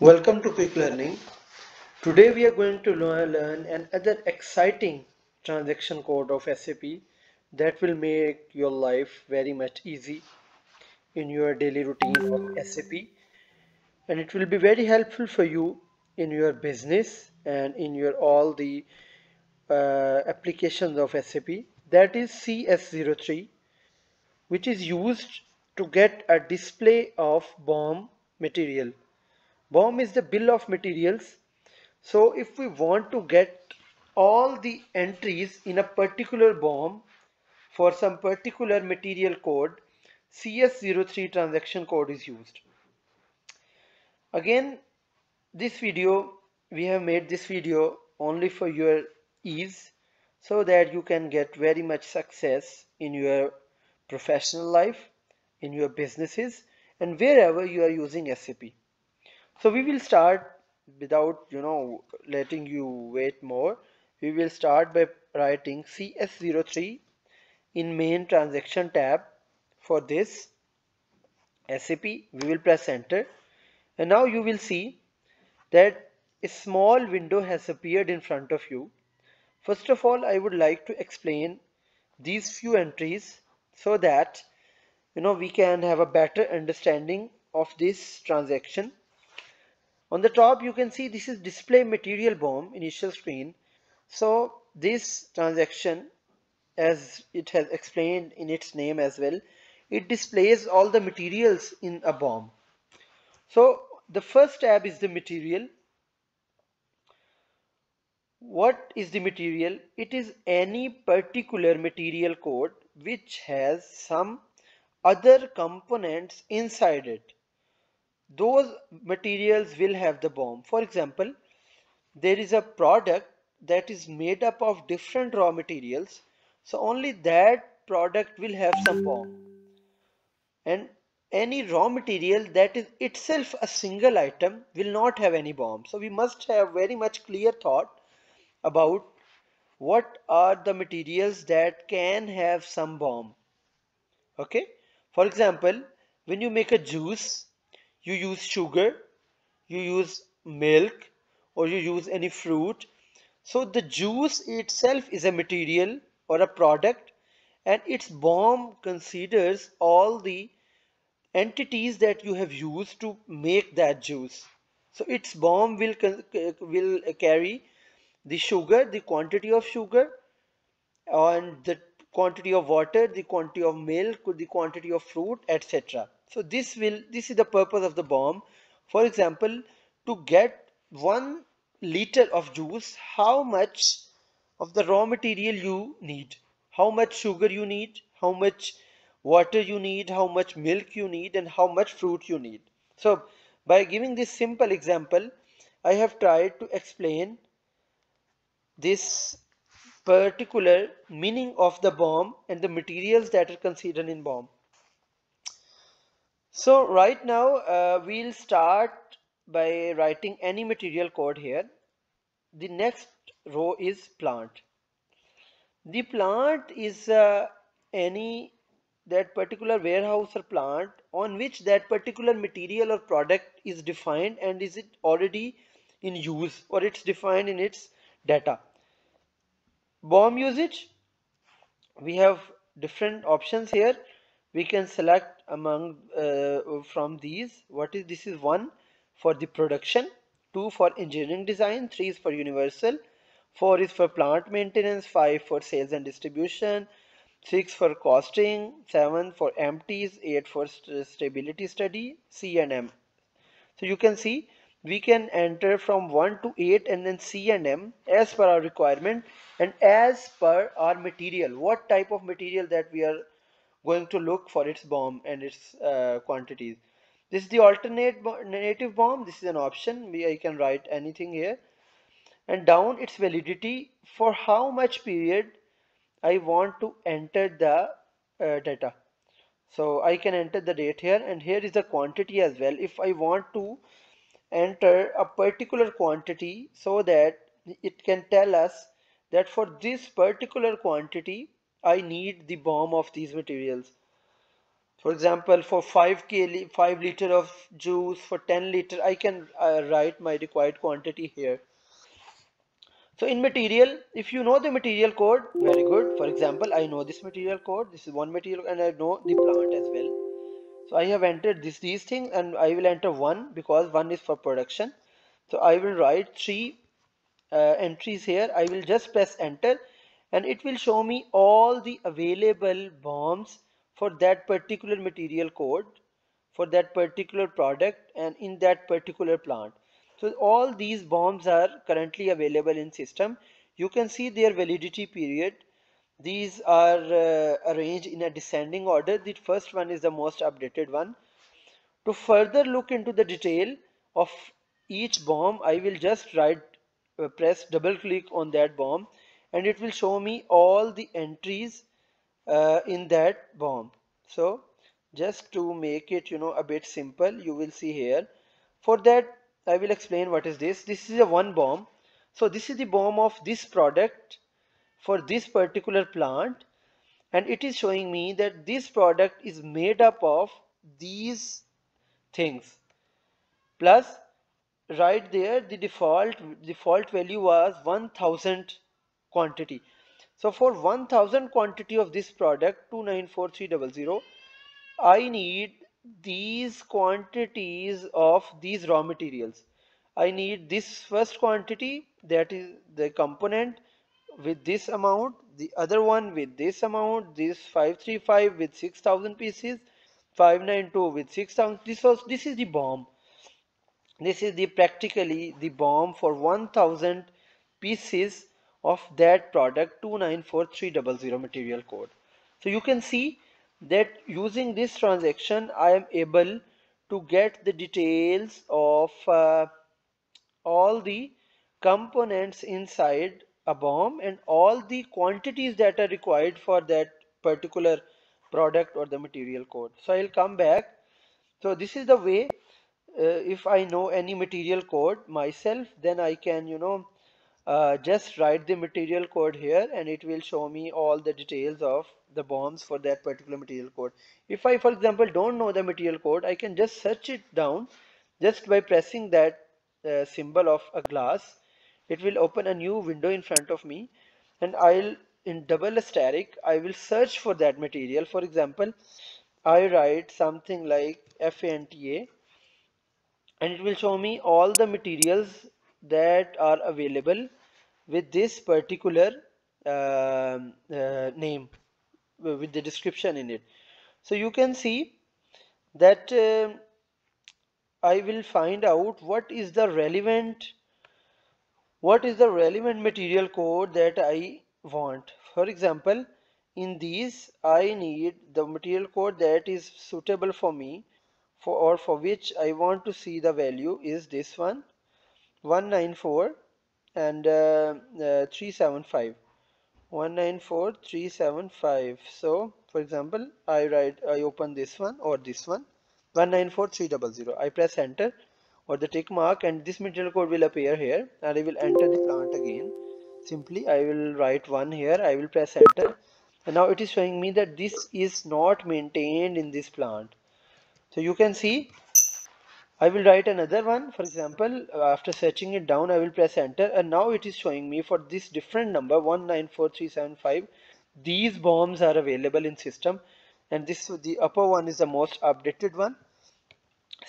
Welcome to Quick Learning. Today we are going to learn, another exciting transaction code of SAP that will make your life very much easy in your daily routine of SAP and it will be very helpful for you in your business and in your all the uh, applications of SAP that is CS03 which is used to get a display of BOM material BOM is the bill of materials. So if we want to get all the entries in a particular BOM for some particular material code, CS03 transaction code is used. Again, this video, we have made this video only for your ease so that you can get very much success in your professional life, in your businesses and wherever you are using SAP. So we will start without you know letting you wait more. We will start by writing CS03 in main transaction tab for this SAP. We will press enter and now you will see that a small window has appeared in front of you. First of all, I would like to explain these few entries so that you know we can have a better understanding of this transaction on the top you can see this is display material BOM initial screen. So this transaction as it has explained in its name as well it displays all the materials in a BOM. So the first tab is the material. What is the material? It is any particular material code which has some other components inside it those materials will have the BOM. For example, there is a product that is made up of different raw materials. So only that product will have some BOM. And any raw material that is itself a single item will not have any BOM. So we must have very much clear thought about what are the materials that can have some BOM. Okay. For example, when you make a juice, you use sugar you use milk or you use any fruit. So the juice itself is a material or a product and its BOM considers all the entities that you have used to make that juice. So its BOM will will carry the sugar the quantity of sugar and the quantity of water the quantity of milk the quantity of fruit etc so this will this is the purpose of the BOM. For example, to get one liter of juice, how much of the raw material you need, how much sugar you need, how much water you need, how much milk you need, and how much fruit you need. So by giving this simple example, I have tried to explain this particular meaning of the BOM and the materials that are considered in BOM. So right now uh, we'll start by writing any material code here. The next row is plant. The plant is uh, any that particular warehouse or plant on which that particular material or product is defined and is it already in use or it's defined in its data. BOM usage we have different options here. We can select among uh, from these. What is this is one for the production two for engineering design three is for universal four is for plant maintenance five for sales and distribution six for costing seven for empties eight for st stability study c and m. So you can see we can enter from 1 to 8 and then C and M as per our requirement and as per our material what type of material that we are going to look for its BOM and its uh, quantities. This is the alternate native BOM. This is an option. We, I can write anything here. And down its validity for how much period I want to enter the uh, data. So I can enter the date here and here is the quantity as well. If I want to enter a particular quantity so that it can tell us that for this particular quantity I need the BOM of these materials. for example for 5 k 5 liter of juice for 10 liter I can uh, write my required quantity here. So in material if you know the material code very good. For example I know this material code this is one material and I know the plant as well so I have entered this these things and I will enter one because one is for production. So I will write three uh, entries here. I will just press enter and it will show me all the available BOMs for that particular material code for that particular product and in that particular plant. So all these BOMs are currently available in system. You can see their validity period these are uh, arranged in a descending order. The first one is the most updated one. To further look into the detail of each BOM I will just write uh, press double click on that BOM and it will show me all the entries uh, in that BOM. So just to make it you know a bit simple you will see here. For that I will explain what is this. This is a one BOM. So this is the BOM of this product for this particular plant and it is showing me that this product is made up of these things. Plus right there the default default value was 1000 quantity. So for 1000 quantity of this product 294300 I need these quantities of these raw materials. I need this first quantity that is the component with this amount the other one with this amount this 535 with 6000 pieces 592 with 6000 this was this is the BOM. This is the practically the BOM for 1000 pieces of that product 294300 material code. So you can see that using this transaction I am able to get the details of uh, all the components inside a BOM and all the quantities that are required for that particular product or the material code. So I'll come back. So this is the way uh, if I know any material code myself then I can you know uh, just write the material code here and it will show me all the details of the BOMs for that particular material code. If I for example don't know the material code I can just search it down just by pressing that uh, symbol of a glass it will open a new window in front of me and I'll in double asterisk I will search for that material. For example I write something like FANTA and it will show me all the materials that are available with this particular uh, uh, name with the description in it. So you can see that uh, I will find out what is the relevant what is the relevant material code that I want? For example in these I need the material code that is suitable for me for or for which I want to see the value is this one 194 and uh, uh, 375 194 375 so for example I write I open this one or this one 194 300 I press enter or the tick mark and this material code will appear here and I will enter the plant again. Simply I will write one here I will press enter. And now it is showing me that this is not maintained in this plant. So you can see I will write another one. For example after searching it down I will press enter. And now it is showing me for this different number 194375 these BOMs are available in system. And this the upper one is the most updated one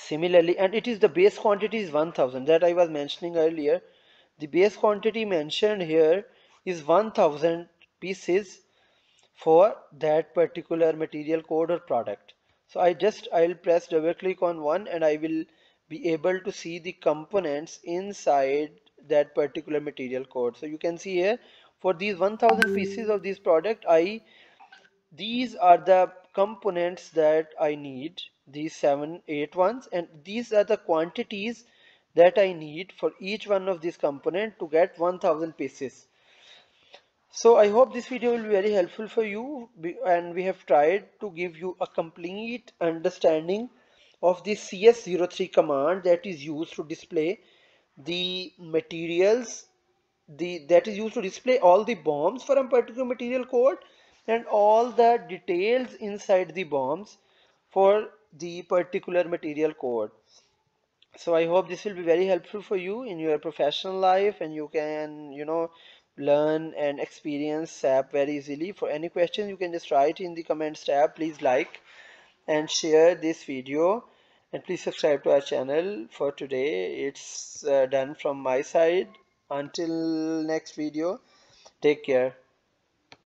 Similarly, and it is the base quantity is 1000 that I was mentioning earlier. The base quantity mentioned here is 1000 pieces for that particular material code or product. So I just I'll press double click on one and I will be able to see the components inside that particular material code. So you can see here for these 1000 pieces of this product I these are the components that I need these seven eight ones and these are the quantities that I need for each one of these component to get 1000 pieces. So I hope this video will be very helpful for you and we have tried to give you a complete understanding of the CS03 command that is used to display the materials the that is used to display all the BOMs for a particular material code and all the details inside the BOMs for the particular material code. So i hope this will be very helpful for you in your professional life and you can you know learn and experience SAP very easily. For any question you can just write in the comments tab. Please like and share this video and please subscribe to our channel. For today it's uh, done from my side. Until next video take care